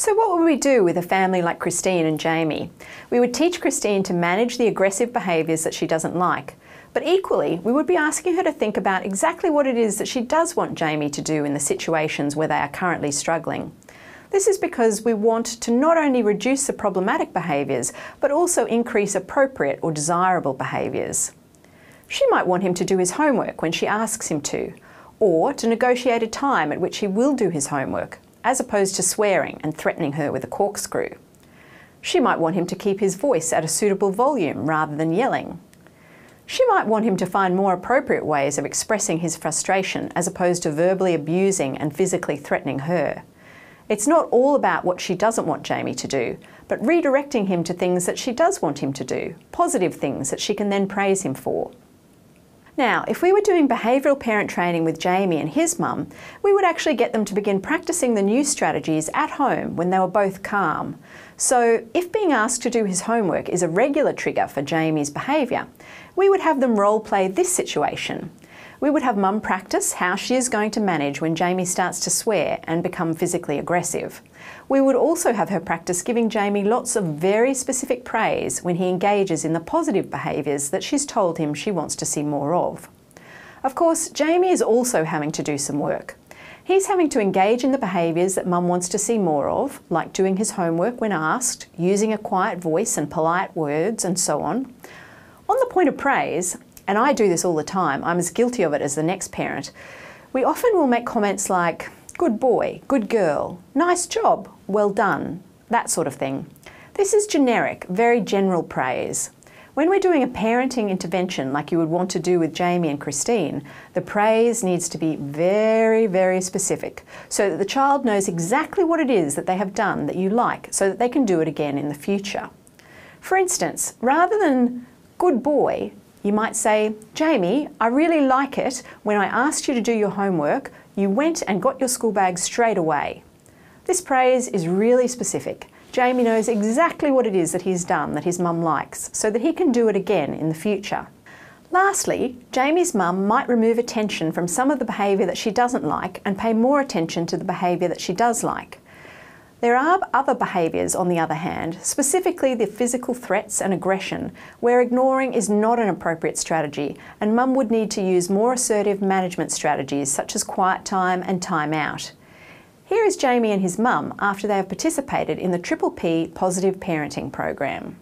So what would we do with a family like Christine and Jamie? We would teach Christine to manage the aggressive behaviours that she doesn't like. But equally, we would be asking her to think about exactly what it is that she does want Jamie to do in the situations where they are currently struggling. This is because we want to not only reduce the problematic behaviours, but also increase appropriate or desirable behaviours. She might want him to do his homework when she asks him to, or to negotiate a time at which he will do his homework, as opposed to swearing and threatening her with a corkscrew. She might want him to keep his voice at a suitable volume rather than yelling. She might want him to find more appropriate ways of expressing his frustration as opposed to verbally abusing and physically threatening her. It's not all about what she doesn't want Jamie to do, but redirecting him to things that she does want him to do, positive things that she can then praise him for. Now, if we were doing behavioural parent training with Jamie and his mum, we would actually get them to begin practicing the new strategies at home when they were both calm. So, if being asked to do his homework is a regular trigger for Jamie's behaviour, we would have them role play this situation. We would have mum practice how she is going to manage when Jamie starts to swear and become physically aggressive. We would also have her practice giving Jamie lots of very specific praise when he engages in the positive behaviours that she's told him she wants to see more of. Of course, Jamie is also having to do some work. He's having to engage in the behaviours that mum wants to see more of, like doing his homework when asked, using a quiet voice and polite words, and so on. On the point of praise, and I do this all the time, I'm as guilty of it as the next parent, we often will make comments like, good boy, good girl, nice job, well done, that sort of thing. This is generic, very general praise. When we're doing a parenting intervention like you would want to do with Jamie and Christine, the praise needs to be very, very specific so that the child knows exactly what it is that they have done that you like so that they can do it again in the future. For instance, rather than good boy, you might say, Jamie, I really like it when I asked you to do your homework, you went and got your school bag straight away. This praise is really specific. Jamie knows exactly what it is that he's done that his mum likes, so that he can do it again in the future. Lastly, Jamie's mum might remove attention from some of the behaviour that she doesn't like and pay more attention to the behaviour that she does like. There are other behaviours, on the other hand, specifically the physical threats and aggression, where ignoring is not an appropriate strategy, and mum would need to use more assertive management strategies such as quiet time and time out. Here is Jamie and his mum after they have participated in the Triple P Positive Parenting program.